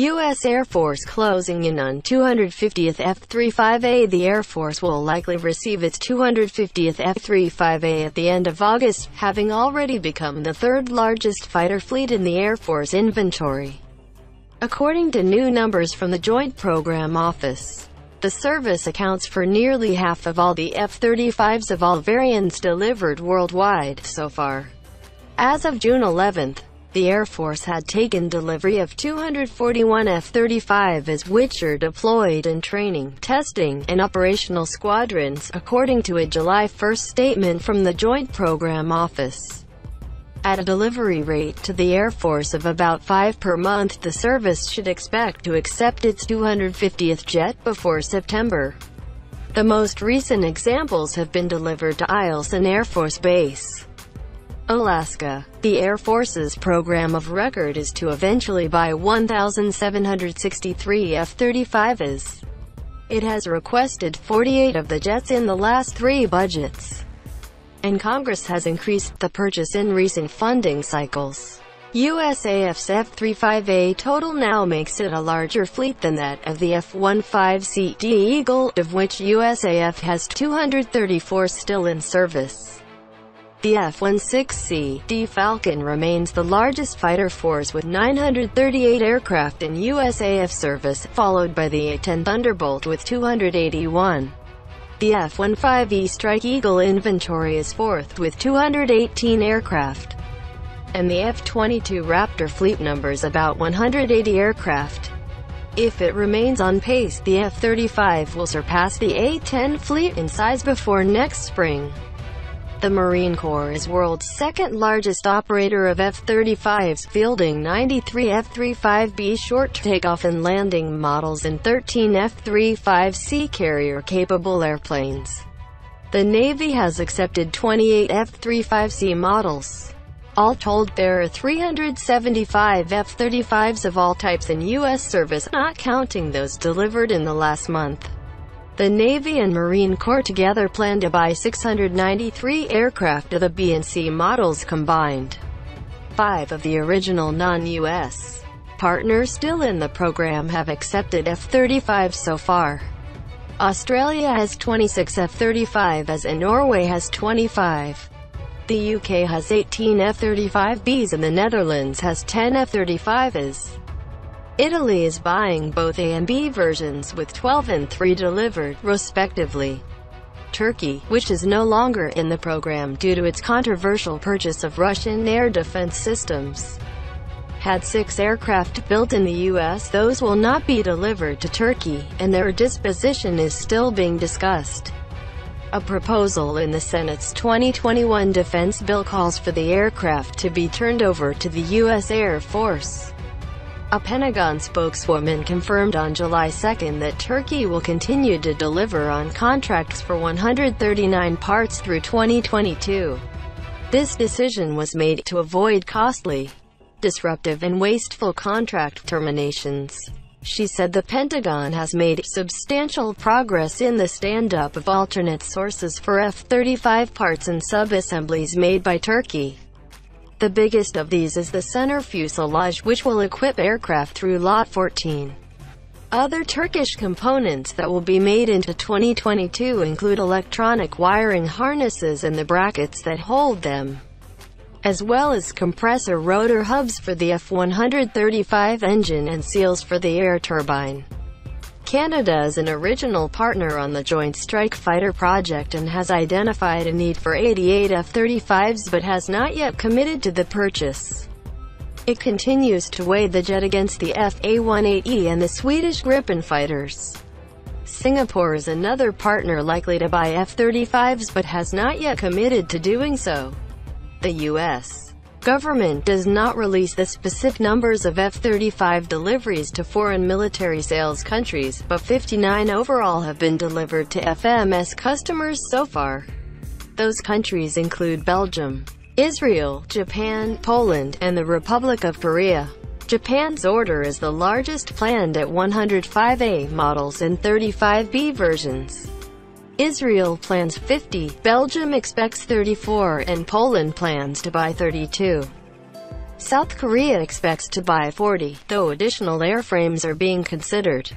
U.S. Air Force closing in on 250th F-35A The Air Force will likely receive its 250th F-35A at the end of August, having already become the third largest fighter fleet in the Air Force inventory. According to new numbers from the Joint Program Office, the service accounts for nearly half of all the F-35s of all variants delivered worldwide so far. As of June 11, the Air Force had taken delivery of 241 F-35s which are deployed in training, testing, and operational squadrons, according to a July 1 statement from the Joint Program Office. At a delivery rate to the Air Force of about 5 per month the service should expect to accept its 250th jet before September. The most recent examples have been delivered to Eielson Air Force Base. Alaska. The Air Force's program of record is to eventually buy 1,763 F-35s. It has requested 48 of the jets in the last three budgets. And Congress has increased the purchase in recent funding cycles. USAF's F-35A total now makes it a larger fleet than that of the F-15C Eagle, of which USAF has 234 still in service. The F-16C D Falcon remains the largest fighter force with 938 aircraft in USAF service, followed by the A-10 Thunderbolt with 281. The F-15E Strike Eagle inventory is fourth with 218 aircraft. And the F-22 Raptor fleet numbers about 180 aircraft. If it remains on pace, the F-35 will surpass the A-10 fleet in size before next spring. The Marine Corps is world's second largest operator of F-35s, fielding 93 F-35B short takeoff and landing models and 13 F-35C carrier-capable airplanes. The Navy has accepted 28 F-35C models. All told, there are 375 F-35s of all types in U.S. service, not counting those delivered in the last month. The Navy and Marine Corps together plan to buy 693 aircraft of the B and C models combined. Five of the original non-U.S. partners still in the program have accepted F-35 so far. Australia has 26 F-35s and Norway has 25. The UK has 18 F-35Bs and the Netherlands has 10 F-35s. Italy is buying both A and B versions with 12 and 3 delivered, respectively. Turkey, which is no longer in the program due to its controversial purchase of Russian air defense systems, had six aircraft built in the U.S. Those will not be delivered to Turkey, and their disposition is still being discussed. A proposal in the Senate's 2021 defense bill calls for the aircraft to be turned over to the U.S. Air Force. A Pentagon spokeswoman confirmed on July 2 that Turkey will continue to deliver on contracts for 139 parts through 2022. This decision was made to avoid costly, disruptive and wasteful contract terminations. She said the Pentagon has made substantial progress in the stand-up of alternate sources for F-35 parts and sub-assemblies made by Turkey. The biggest of these is the center fuselage which will equip aircraft through Lot 14. Other Turkish components that will be made into 2022 include electronic wiring harnesses and the brackets that hold them, as well as compressor rotor hubs for the F-135 engine and seals for the air turbine. Canada is an original partner on the Joint Strike Fighter project and has identified a need for 88 F-35s but has not yet committed to the purchase. It continues to weigh the jet against the F-A-18E and the Swedish Gripen fighters. Singapore is another partner likely to buy F-35s but has not yet committed to doing so. The U.S government does not release the specific numbers of F-35 deliveries to foreign military sales countries, but 59 overall have been delivered to FMS customers so far. Those countries include Belgium, Israel, Japan, Poland, and the Republic of Korea. Japan's order is the largest planned at 105A models and 35B versions. Israel plans 50, Belgium expects 34, and Poland plans to buy 32. South Korea expects to buy 40, though additional airframes are being considered.